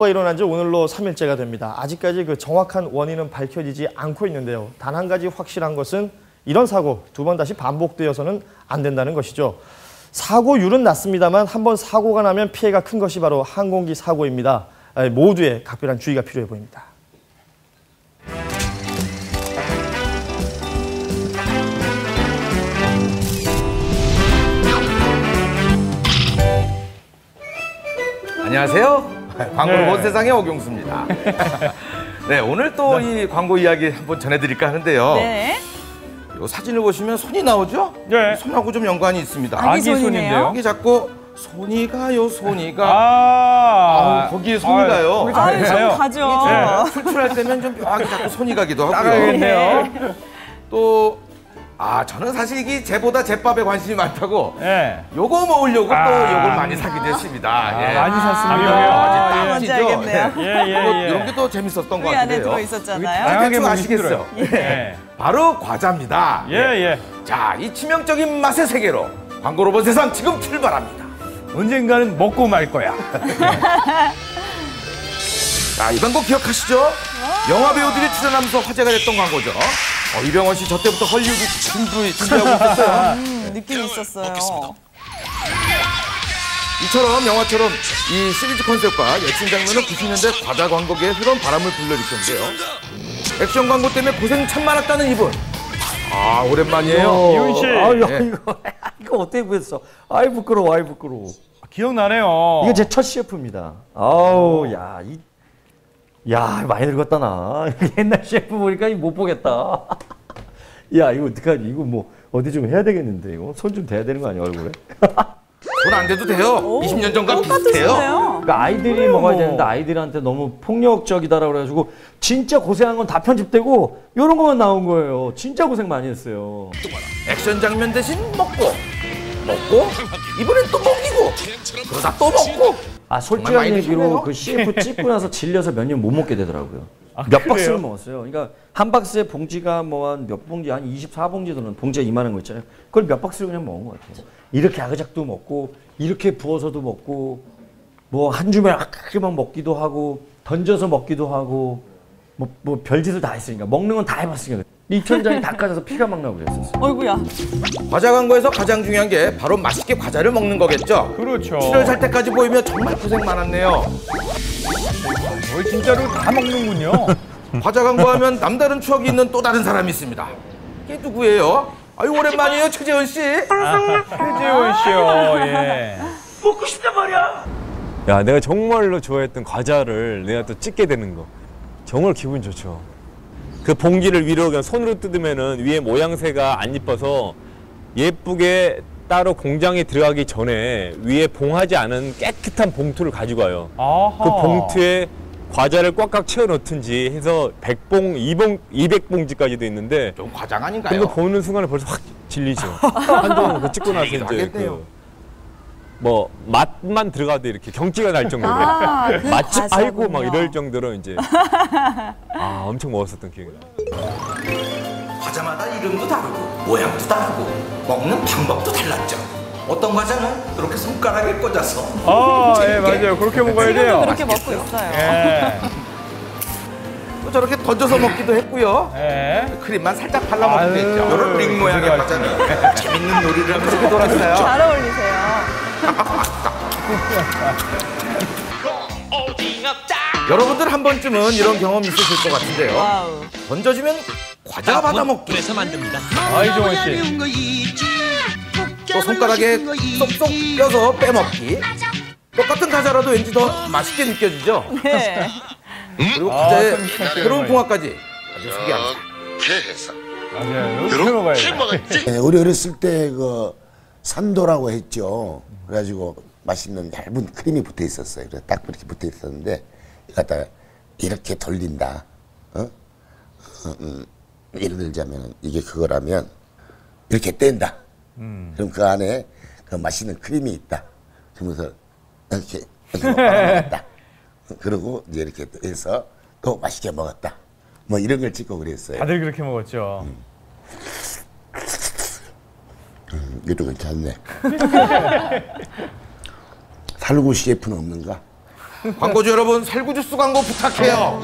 가 일어난 지 오늘로 3일째가 됩니다. 아직까지 그 정확한 원인은 밝혀지지 않고 있는데요. 단 한 가지 확실한 것은 이런 사고 두 번 다시 반복되어서는 안 된다는 것이죠. 사고율은 낮습니다만 한 번 사고가 나면 피해가 큰 것이 바로 항공기 사고입니다. 모두의 각별한 주의가 필요해 보입니다. 안녕하세요. 광고 네. 본 세상의 오경수입니다. 네, 오늘 또 이 광고 이야기 한번 전해드릴까 하는데요. 네. 이 사진을 보시면 손이 나오죠? 네. 손하고 좀 연관이 있습니다. 아기 손인데요. 여기 자꾸 손이 가요, 손이 가. 아, 아 거기에 손이 가요. 아, 좀 가죠. 네. 출출할 때면 좀 묘하게 자꾸 손이 가기도 하고요. 따가겠네요. 또 아, 저는 사실 이게 제보다 제밥에 관심이 많다고. 예. 요거 먹으려고 아. 또 요걸 많이 사게 됐습니다. 아, 예. 많이 샀습니다. 아, 아, 뭔지 알겠네요. 예, 예, 예. 이런 게 또 재밌었던 것 우리 안에 같은데요. 들어있었잖아요. 대충 아시겠어요? 힘들어요. 예. 바로 과자입니다. 예, 예. 자, 이 치명적인 맛의 세계로 광고 로봇 세상 지금 출발합니다. 언젠가는 먹고 말 거야. 자, 이 광고 기억하시죠? 영화 배우들이 출연하면서 화제가 됐던 광고죠. 어, 이병헌 씨 저 때부터 헐리우드 준비, 준비하고 있었어요. 음, 느낌이 있었어요. 이처럼 영화처럼 이 시리즈 컨셉과 액션 장면은 90년대 과자 광고계에 흐른 바람을 불러일으켰는데요. 액션 광고 때문에 고생 참 많았다는 이분. 아, 오랜만이에요. 이훈 씨. 아유, 예. 이거, 이거 어떻게 구했어? 아이, 부끄러워, 아이, 부끄러워. 기억나네요. 이거 제 첫 CF입니다. 아우, 야, 이, 야, 많이 늙었다, 나. 옛날 CF 보니까 못 보겠다. 야, 이거 어떡하지? 이거 뭐, 어디 좀 해야 되겠는데, 이거? 손 좀 대야 되는 거 아니야, 얼굴에? 돈 안 돼도 돼요. 20년 전과 비슷해요. 그러니까 아이들이 먹어야 되는데 아이들한테 너무 폭력적이다라고 그래가지고 진짜 고생한 건 다 편집되고 이런 것만 나온 거예요. 진짜 고생 많이 했어요. 액션 장면 대신 먹고 먹고 이번엔 또 먹 그러다 또 먹고 아 솔직한 얘기로. 그 CF 찍고 나서 질려서 몇 년 못 먹게 되더라고요. 아, 몇 그래요? 박스를 먹었어요. 그러니까 한 박스에 봉지가 뭐 한 몇 봉지 한 24봉지 들은 봉지가 이만한 거 있잖아요. 그걸 몇 박스를 그냥 먹은 것 같아요. 이렇게 아그작도 먹고 이렇게 부어서도 먹고 뭐 한 주면 크게만 먹기도 하고 던져서 먹기도 하고 뭐, 뭐 별짓을 다 했으니까 먹는 건 다 해봤으니까 입천장이 다 까져서 피가 막 나고 그랬었어요. 어이구야. 과자 광고에서 가장 중요한 게 바로 맛있게 과자를 먹는 거겠죠. 그렇죠. 출혈 살 때까지 보이면 정말 고생 많았네요. 뭘 진짜로 다 먹는군요. 과자 광고하면 남다른 추억이 있는 또 다른 사람이 있습니다. 이게 누구예요? 아유 오랜만이에요 최재현 씨. 최재원 씨요. 예. 야, 내가 정말로 좋아했던 과자를 내가 또 찍게 되는 거. 정말 기분 좋죠. 그 봉지를 위로 그냥 손으로 뜯으면은 위에 모양새가 안 이뻐서 예쁘게 따로 공장에 들어가기 전에 위에 봉하지 않은 깨끗한 봉투를 가지고 와요. 아하. 그 봉투에 과자를 꽉꽉 채워 넣든지 해서 100봉, 2봉, 200봉지까지도 있는데 좀 과장 그거 아닌가요? 보는 순간에 벌써 확 질리죠. 한동안 그 찍고 나서 이제. 그 뭐 맛만 들어가도 이렇게 경기가 날 정도로 아, 그 맛집 아이고 막 과자군요. 이럴 정도로 이제 아 엄청 먹었었던 기억이 나요. 과자마다 이름도 다르고 모양도 다르고 먹는 방법도 달랐죠. 어떤 과자는 이렇게 손가락에 꽂아서 아, 예, 맞아요. 그렇게 먹어야 돼요. 그렇게 먹고 있어요. 예. 또 저렇게 던져서 먹기도 했고요. 예. 크림만 살짝 발라 먹기도 아유, 했죠. 이런 링 모양의 과자는 재밌는 놀이를 하면서 이렇게 돌았어요. 잘 어울리세요. 여러분들 한 번쯤은 이런 경험 있으실 것 같은데요. 와우. 던져주면 과자 받아 먹기. 아이종원 씨. 또 손가락에 쏙쏙 껴서 빼먹기. 똑같은 과자라도 왠지 더 맛있게 느껴지죠. 네. 그리고 아, 과자의 좀 진짜 새로운. 궁합까지 아주 소개합니다. 맞아요. 이렇게 먹어야 돼. 네, 우리 어렸을 때 그 산도라고 했죠. 그래가지고 맛있는 얇은 크림이 붙어 있었어요. 그래서 딱 이렇게 붙어 있었는데 갖다가 이렇게 돌린다. 어? 어, 음, 예를 들자면 이게 그거라면 이렇게 뗀다. 그럼 그 안에 그 맛있는 크림이 있다. 그러면서 이렇게 먹었다. 그리고 이제 이렇게 해서 또 맛있게 먹었다. 뭐 이런 걸 찍고 그랬어요. 다들 그렇게 먹었죠. 이것도 괜찮네. 살구 CF는 없는가? 광고주 여러분 살구주스 광고 부탁해요.